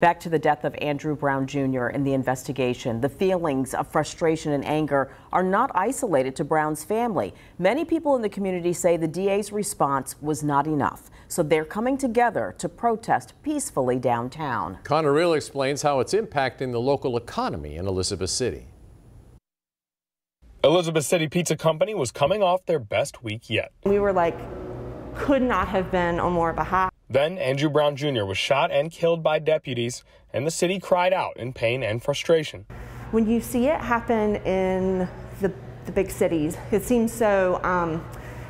Back to the death of Andrew Brown Jr. in the investigation. The feelings of frustration and anger are not isolated to Brown's family. Many people in the community say the DA's response was not enough, so they're coming together to protest peacefully downtown. Connor Rhiel explains how it's impacting the local economy in Elizabeth City. Elizabeth City Pizza Company was coming off their best week yet. We were like, could not have been on more of a high. Then Andrew Brown Jr. was shot and killed by deputies, and the city cried out in pain and frustration. When you see it happen in the, the big cities, it seems so um,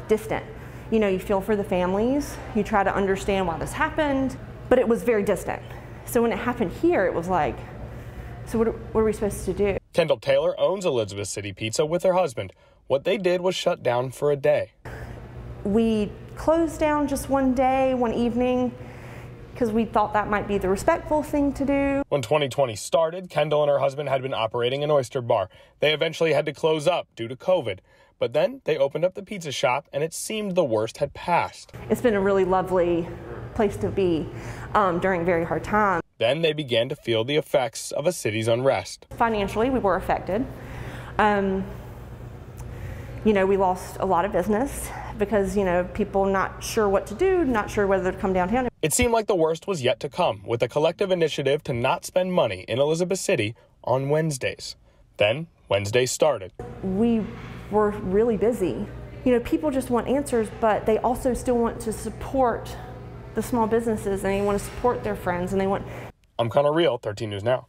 distant. You know, you feel for the families, you try to understand why this happened, but it was very distant. So when it happened here, it was like, so what are, what are we supposed to do? Kendall Taylor owns Elizabeth City Pizza with her husband. What they did was shut down for a day. We closed down just one day, one evening, because we thought that might be the respectful thing to do. When 2020 started, Kendall and her husband had been operating an oyster bar. They eventually had to close up due to COVID. But then they opened up the pizza shop, and it seemed the worst had passed. It's been a really lovely place to be um, during very hard times. Then they began to feel the effects of a city's unrest. Financially, we were affected. Um, you know, we lost a lot of business because, you know, people not sure what to do, not sure whether to come downtown. It seemed like the worst was yet to come with a collective initiative to not spend money in Elizabeth City on Wednesdays. Then Wednesday started. We were really busy. You know, people just want answers, but they also still want to support the small businesses and they want to support their friends and they want. I'm Connor Rhiel, 13 News Now.